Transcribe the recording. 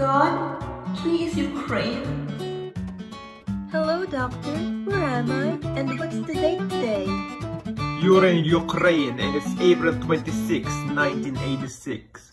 God, please Ukraine. Hello, doctor. Where am I? And what's the date today? You're in Ukraine and it's April 26, 1986.